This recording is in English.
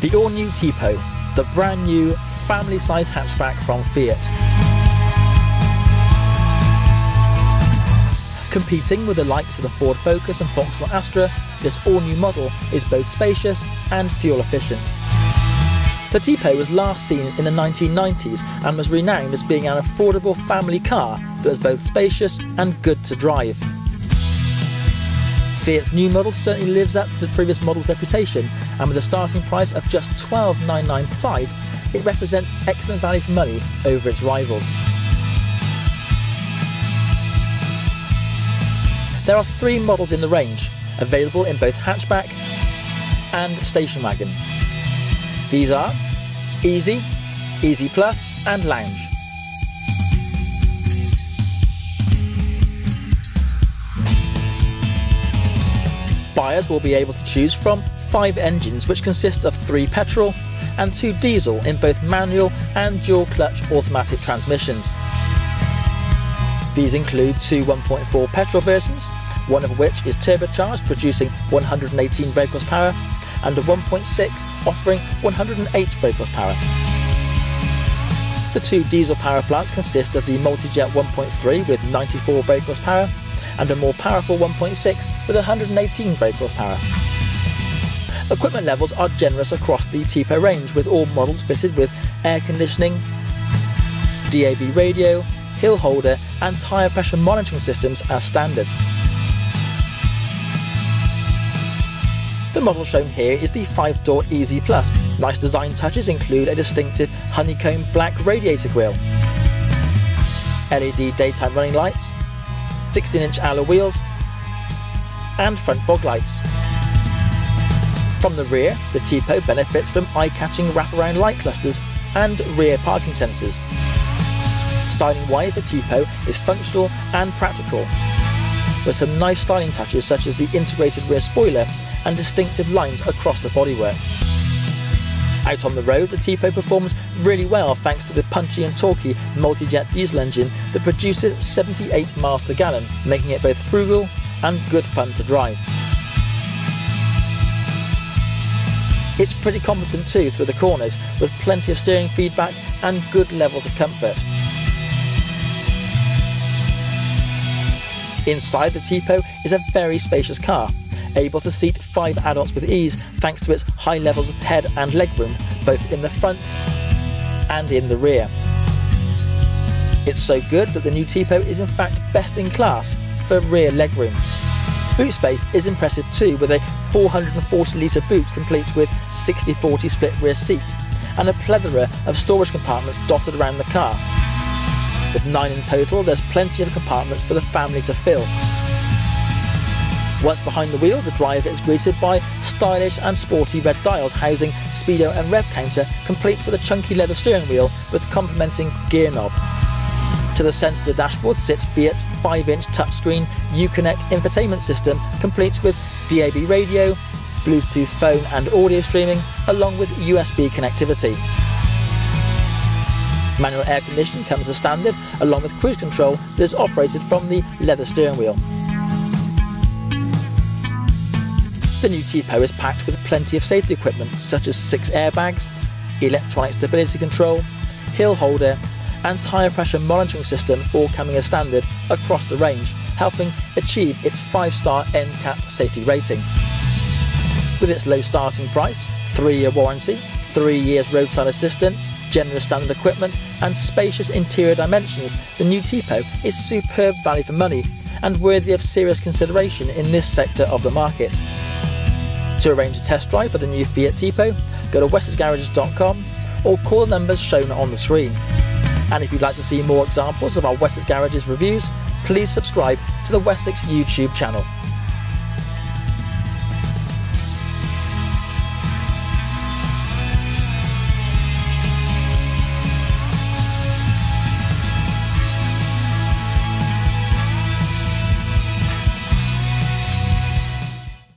The all-new Tipo, the brand new family-size hatchback from Fiat. Competing with the likes of the Ford Focus and Vauxhall Astra, this all-new model is both spacious and fuel efficient. The Tipo was last seen in the 1990s and was renowned as being an affordable family car that was both spacious and good to drive. Fiat's new model certainly lives up to the previous model's reputation, and with a starting price of just 12,995, it represents excellent value for money over its rivals. There are three models in the range, available in both hatchback and station wagon. These are Easy, Easy Plus and Lounge. Buyers will be able to choose from five engines which consist of three petrol and two diesel in both manual and dual clutch automatic transmissions. These include two 1.4 petrol versions, one of which is turbocharged producing 118 brake horsepower and a 1.6 offering 108 brake horsepower. The two diesel power plants consist of the Multijet 1.3 with 94 brake horsepower and a more powerful 1.6 with 118 brake horsepower. Equipment levels are generous across the Tipo range with all models fitted with air conditioning, DAB radio, hill holder and tyre pressure monitoring systems as standard. The model shown here is the 5-door Easy Plus. Nice design touches include a distinctive honeycomb black radiator grille, LED daytime running lights, 16-inch alloy wheels, and front fog lights. From the rear, the Tipo benefits from eye-catching wraparound light clusters and rear parking sensors. Styling-wise, the Tipo is functional and practical, with some nice styling touches such as the integrated rear spoiler and distinctive lines across the bodywork. Out on the road, the Tipo performs really well thanks to the punchy and torquey multi-jet diesel engine that produces 78 miles per gallon, making it both frugal and good fun to drive. It's pretty competent too through the corners, with plenty of steering feedback and good levels of comfort. Inside the Tipo is a very spacious car, able to seat five adults with ease thanks to its high levels of head and legroom, both in the front and in the rear. It's so good that the new Tipo is in fact best in class for rear legroom. Boot space is impressive too, with a 440 litre boot complete with 60-40 split rear seat and a plethora of storage compartments dotted around the car. With nine in total, there's plenty of compartments for the family to fill. Once behind the wheel, the driver is greeted by stylish and sporty red dials housing speedo and rev counter, complete with a chunky leather steering wheel with complementing gear knob. To the centre of the dashboard sits Fiat's 5-inch touchscreen Uconnect infotainment system, complete with DAB radio, Bluetooth phone and audio streaming, along with USB connectivity. Manual air conditioning comes as standard, along with cruise control that is operated from the leather steering wheel. The new Tipo is packed with plenty of safety equipment such as six airbags, electronic stability control, hill holder, and tyre pressure monitoring system all coming as standard across the range, helping achieve its 5-star NCAP safety rating. With its low starting price, 3-year warranty, 3 years roadside assistance, generous standard equipment, and spacious interior dimensions, the new Tipo is superb value for money and worthy of serious consideration in this sector of the market. To arrange a test drive for the new Fiat Tipo, go to wessexgarages.com or call the numbers shown on the screen. And if you'd like to see more examples of our Wessex Garages reviews, please subscribe to the Wessex YouTube channel.